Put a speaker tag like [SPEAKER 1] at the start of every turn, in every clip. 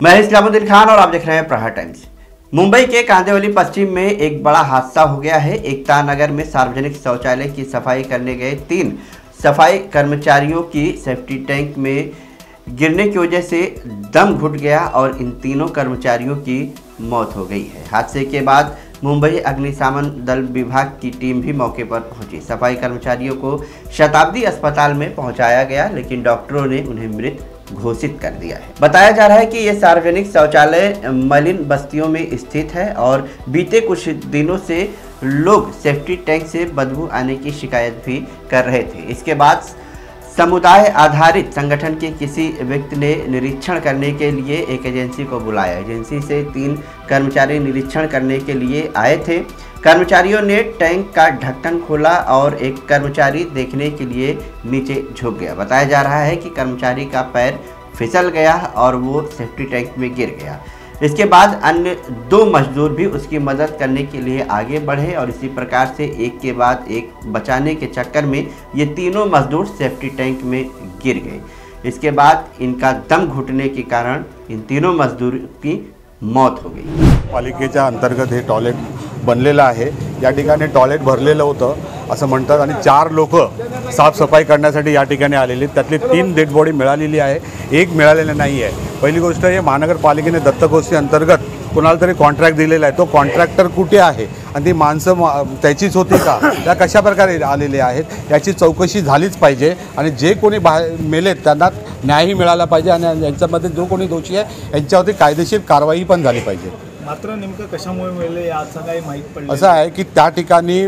[SPEAKER 1] मैं इस्लामुद्दीन खान और आप देख रहे हैं प्रहार टाइम्स। मुंबई के कांदेवली पश्चिम में एक बड़ा हादसा हो गया है। एकता नगर में सार्वजनिक शौचालय की सफ़ाई करने गए तीन सफ़ाई कर्मचारियों की सेफ्टी टैंक में गिरने की वजह से दम घुट गया और इन तीनों कर्मचारियों की मौत हो गई है। हादसे के बाद मुंबई अग्निशामन दल विभाग की टीम भी मौके पर पहुँची। सफ़ाई कर्मचारियों को शताब्दी अस्पताल में पहुँचाया गया, लेकिन डॉक्टरों ने उन्हें मृत घोषित कर दिया है। बताया जा रहा है कि ये सार्वजनिक शौचालय मलिन बस्तियों में स्थित है और बीते कुछ दिनों से लोग सेफ्टी टैंक से बदबू आने की शिकायत भी कर रहे थे। इसके बाद समुदाय आधारित संगठन के किसी व्यक्ति ने निरीक्षण करने के लिए एक एजेंसी को बुलाया। एजेंसी से तीन कर्मचारी निरीक्षण करने के लिए आए थे। कर्मचारियों ने टैंक का ढक्कन खोला और एक कर्मचारी देखने के लिए नीचे झुक गया। बताया जा रहा है कि कर्मचारी का पैर फिसल गया और वो सेफ्टी टैंक में गिर गया। इसके बाद अन्य दो मजदूर भी उसकी मदद करने के लिए आगे बढ़े और इसी प्रकार से एक के बाद एक बचाने के चक्कर में ये तीनों मजदूर सेफ्टी टैंक में गिर गए। इसके बाद इनका दम घुटने के कारण इन तीनों मजदूर की मौत हो गई।
[SPEAKER 2] पालिकेच्या अंतर्गत हे टॉयलेट बनलेलं आहे. या ठिकाणी टॉयलेट भरलेलं होतं, असं चार लोक साफसफाई करण्यासाठी या ठिकाणी त्यातली तीन डेड बॉडी मिळालेली आहे. एक मिळालेली नाही आहे पहिली गोष्ट हे महानगरपालिकेने दत्तगोष्ठी अंतर्गत कोणाला तरी कॉन्ट्रॅक्ट दिलेला आहे. तो कॉन्ट्रॅक्टर कुठे आहे? आणि ती माणसं त्याचीच होती का? त्या कशा प्रकारे आलेले आहेत? याची चौकशी झालीच पाहिजे. आणि जे कोणी बाहेर मेलेत त्यांना न्यायही मिळाला पाहिजे. आणि यांच्यामध्ये जो कोणी दोषी आहे यांच्यावरती कायदेशीर कारवाई पण झाली पाहिजे.
[SPEAKER 3] मात्र नेमकं कशामुळे मिळले याचं काही माहीत पडलं
[SPEAKER 2] असं आहे की त्या ठिकाणी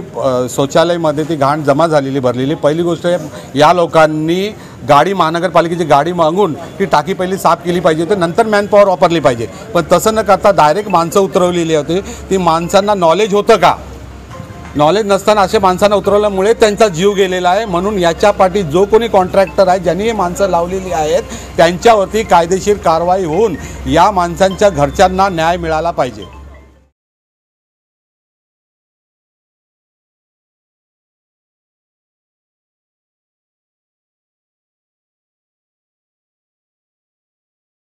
[SPEAKER 2] शौचालयमध्ये ती घाण जमा झालेली भरलेली. पहिली गोष्ट आहे या लोकांनी गाडी महानगरपालिकेची गाडी मागून ती टाकी पहिली साफ केली पाहिजे तर नंतर मॅनपॉवर वापरली पाहिजे. पण तसं न करता डायरेक्ट माणसं उतरवलेली होती. ती माणसांना नॉलेज होतं का? नॉलेज नसताना अशा माणसांना उतरवल्यामुळे त्यांचा जीव गेलेला आहे. म्हणून याच्या पाठी जो कोणी कॉन्ट्रॅक्टर आहे ज्यांनी हे माणसं लावलेली आहेत त्यांच्यावरती कायदेशीर कारवाई होऊन या माणसांच्या घरच्यांना न्याय मिळाला पाहिजे.